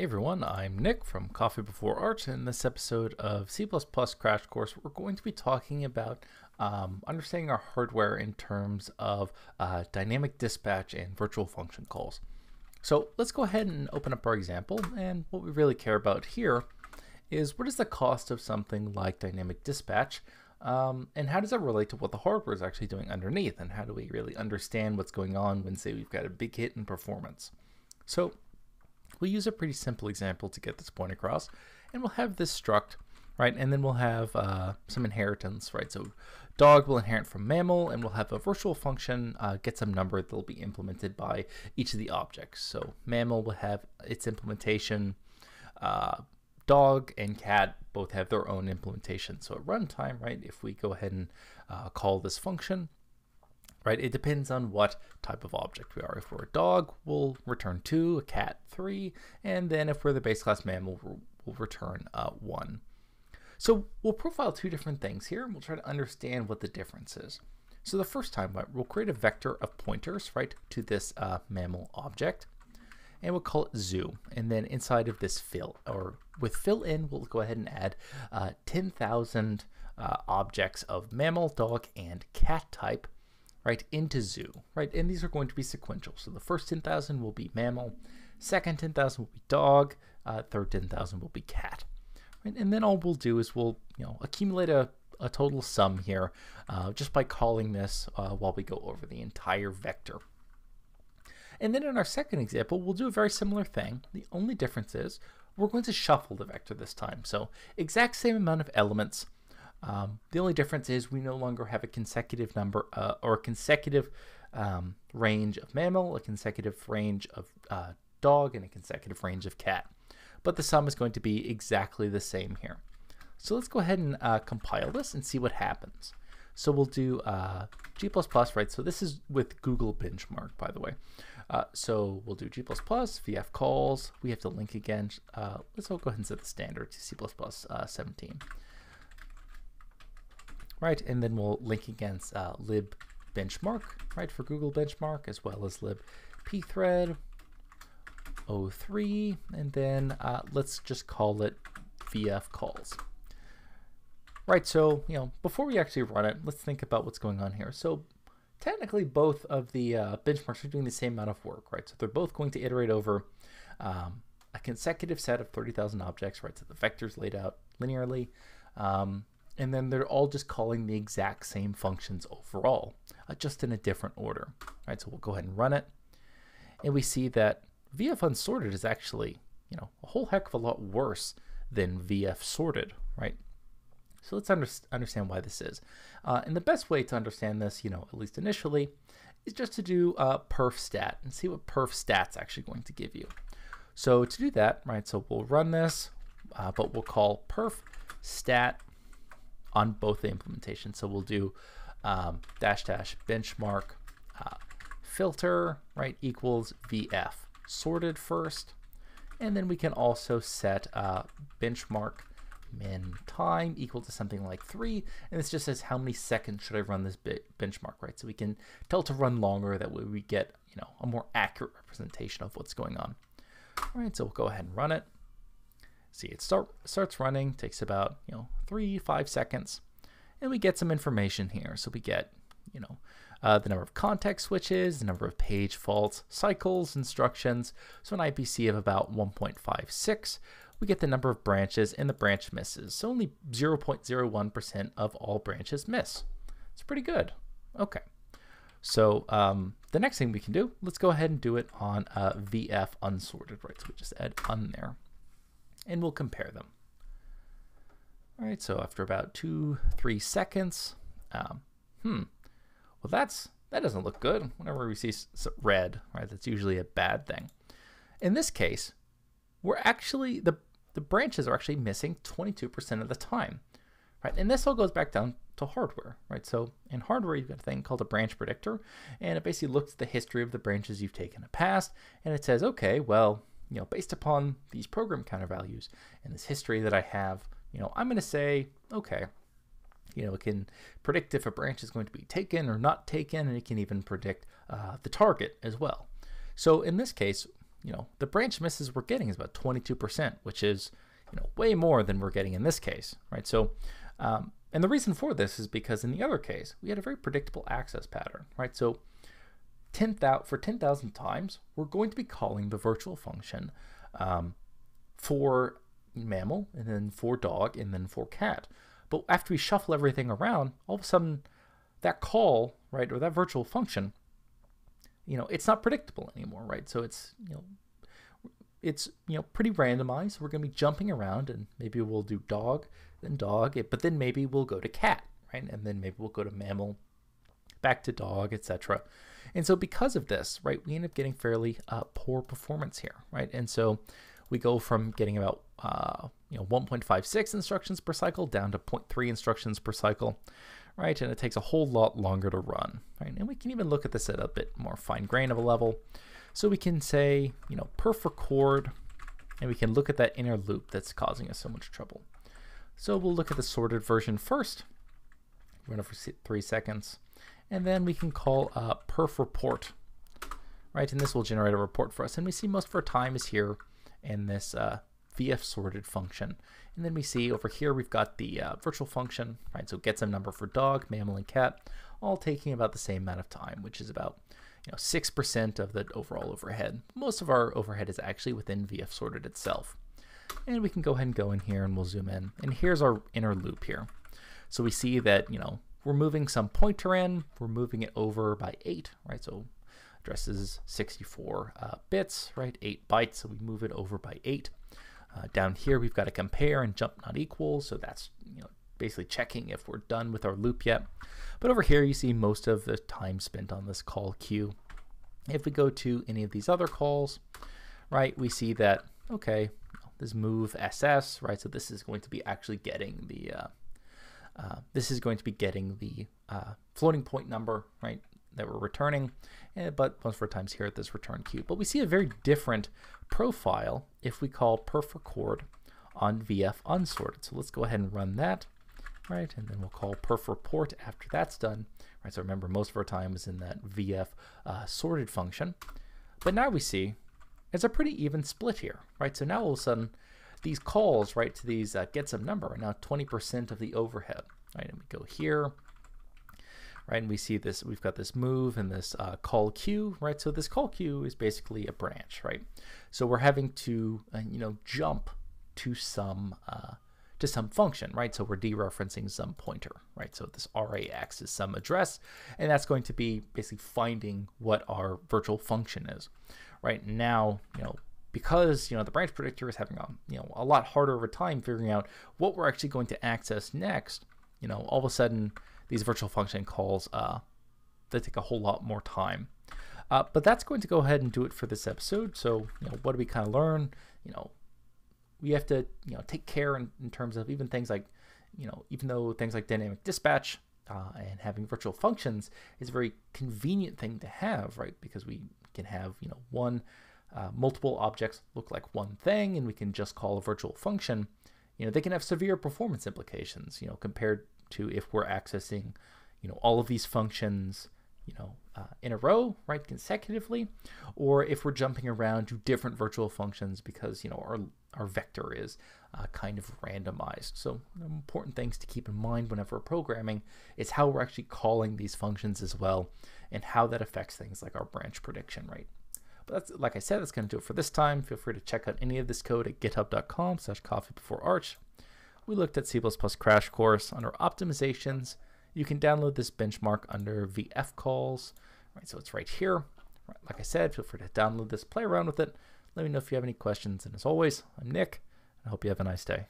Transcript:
Hey everyone, I'm Nick from Coffee Before Arch. And in this episode of C++ Crash Course, we're going to be talking about um, understanding our hardware in terms of uh, dynamic dispatch and virtual function calls. So let's go ahead and open up our example. And what we really care about here is what is the cost of something like dynamic dispatch um, and how does that relate to what the hardware is actually doing underneath? And how do we really understand what's going on when, say, we've got a big hit in performance? So We'll use a pretty simple example to get this point across, and we'll have this struct, right? And then we'll have uh, some inheritance, right? So dog will inherit from mammal, and we'll have a virtual function uh, get some number that will be implemented by each of the objects. So mammal will have its implementation. Uh, dog and cat both have their own implementation. So at runtime, right, if we go ahead and uh, call this function, right? It depends on what type of object we are. If we're a dog, we'll return 2, a cat 3, and then if we're the base class mammal, we'll, return uh, 1. So we'll profile two different things here, and we'll try to understand what the difference is. So the first time, we'll create a vector of pointers, right, to this uh, mammal object, and we'll call it zoo. And then inside of this fill, or with fill in, we'll go ahead and add uh, 10,000 uh, objects of mammal, dog, and cat type, right, into zoo, right? And these are going to be sequential. So the first 10,000 will be mammal, second 10,000 will be dog, uh, third 10,000 will be cat. Right? And then all we'll do is we'll, you know, accumulate a, a total sum here uh, just by calling this uh, while we go over the entire vector. And then in our second example, we'll do a very similar thing. The only difference is we're going to shuffle the vector this time. So exact same amount of elements, um, the only difference is we no longer have a consecutive number uh, or a consecutive um, range of mammal, a consecutive range of uh, dog, and a consecutive range of cat. But the sum is going to be exactly the same here. So let's go ahead and uh, compile this and see what happens. So we'll do uh, G++, right? So this is with Google Benchmark, by the way. Uh, so we'll do G++, VF calls. We have to link again. Uh, let's go ahead and set the standard to C++ uh, 17 right? And then we'll link against uh, lib benchmark, right, for Google benchmark, as well as lib pthread 03, and then uh, let's just call it vf calls. Right, so, you know, before we actually run it, let's think about what's going on here. So technically both of the uh, benchmarks are doing the same amount of work, right? So they're both going to iterate over um, a consecutive set of 30,000 objects, right? So the vector's laid out linearly. Um, and then they're all just calling the exact same functions overall, uh, just in a different order. All right, so we'll go ahead and run it. And we see that VF unsorted is actually, you know, a whole heck of a lot worse than VF sorted, right? So let's under understand why this is. Uh, and the best way to understand this, you know, at least initially, is just to do uh, perf stat and see what perf stat's actually going to give you. So to do that, right, so we'll run this, uh, but we'll call perf stat on both the implementations. So we'll do um, dash dash benchmark uh, filter, right, equals VF. Sorted first, and then we can also set uh, benchmark min time equal to something like 3, and this just says how many seconds should I run this benchmark, right? So we can tell to run longer, that way we get, you know, a more accurate representation of what's going on. All right, so we'll go ahead and run it. See, it start, starts running, takes about, you know, three, five seconds, and we get some information here. So we get, you know, uh, the number of context switches, the number of page faults, cycles, instructions, so an IPC of about 1.56. We get the number of branches and the branch misses. So only 0.01% of all branches miss. It's pretty good. Okay. So um, the next thing we can do, let's go ahead and do it on uh, VF unsorted, right? So we just add un there and we'll compare them. All right, so after about two, three seconds, um, hmm, well that's, that doesn't look good. Whenever we see red, right, that's usually a bad thing. In this case, we're actually, the, the branches are actually missing 22% of the time, right? And this all goes back down to hardware, right? So in hardware, you've got a thing called a branch predictor, and it basically looks at the history of the branches you've taken in the past, and it says, okay, well, you know, based upon these program counter values and this history that I have, you know, I'm going to say, okay, you know, it can predict if a branch is going to be taken or not taken, and it can even predict uh, the target as well. So in this case, you know, the branch misses we're getting is about 22%, which is, you know, way more than we're getting in this case, right? So, um, and the reason for this is because in the other case, we had a very predictable access pattern, right? So 10,000 for 10,000 times, we're going to be calling the virtual function um, for mammal and then for dog and then for cat. But after we shuffle everything around, all of a sudden that call, right, or that virtual function, you know, it's not predictable anymore, right? So it's, you know, it's, you know, pretty randomized. We're going to be jumping around and maybe we'll do dog, then dog, but then maybe we'll go to cat, right? And then maybe we'll go to mammal, back to dog, etc. And so because of this, right, we end up getting fairly uh, poor performance here, right? And so we go from getting about uh, you know 1.56 instructions per cycle down to 0.3 instructions per cycle, right? And it takes a whole lot longer to run, right? And we can even look at this at a bit more fine grain of a level. So we can say, you know, perf record, and we can look at that inner loop that's causing us so much trouble. So we'll look at the sorted version first, run it for three seconds, and then we can call perf report, right? And this will generate a report for us. And we see most of our time is here in this uh, VF sorted function. And then we see over here we've got the uh, virtual function, right? So get some number for dog, mammal, and cat, all taking about the same amount of time, which is about you know 6% of the overall overhead. Most of our overhead is actually within VF sorted itself. And we can go ahead and go in here and we'll zoom in. And here's our inner loop here. So we see that, you know, we're moving some pointer in, we're moving it over by 8, right? So address is 64 uh, bits, right? 8 bytes, so we move it over by 8. Uh, down here, we've got to compare and jump not equal, so that's you know basically checking if we're done with our loop yet. But over here, you see most of the time spent on this callq. If we go to any of these other calls, right, we see that, okay, this move SS, right, so this is going to be actually getting the, uh, uh, this is going to be getting the uh, floating point number, right, that we're returning, eh, but most of our times here at this return queue. But we see a very different profile if we call perf on VF unsorted. So let's go ahead and run that, right? And then we'll call perf report after that's done, right? So remember, most of our time is in that VF uh, sorted function. But now we see it's a pretty even split here, right? So now all of a sudden, these calls, right, to these uh, get some number now 20% of the overhead, right? And we go here, right? And we see this, we've got this move and this uh, callq, right? So this callq is basically a branch, right? So we're having to, uh, you know, jump to some uh, to some function, right? So we're dereferencing some pointer, right? So this RAX is some address, and that's going to be basically finding what our virtual function is, right? Now, you know, because you know the branch predictor is having a you know a lot harder of a time figuring out what we're actually going to access next, you know, all of a sudden these virtual function calls, uh, they take a whole lot more time. Uh, but that's going to go ahead and do it for this episode. So, you know, what do we kind of learn? You know, we have to, you know, take care in, in terms of even things like, you know, even though things like dynamic dispatch uh, and having virtual functions is a very convenient thing to have, right? Because we can have, you know, one, uh, multiple objects look like one thing, and we can just call a virtual function. You know, they can have severe performance implications, you know, compared to if we're accessing, you know, all of these functions, you know, uh, in a row, right, consecutively, or if we're jumping around to different virtual functions because, you know, our, our vector is uh, kind of randomized. So important things to keep in mind whenever programming is how we're actually calling these functions as well and how that affects things like our branch prediction rate. But that's, like I said, that's going to do it for this time. Feel free to check out any of this code at github.com slash coffee before arch we looked at C++ Crash Course. Under Optimizations, you can download this benchmark under VF calls. Right, so it's right here. Like I said, feel free to download this, play around with it. Let me know if you have any questions. And as always, I'm Nick, and I hope you have a nice day.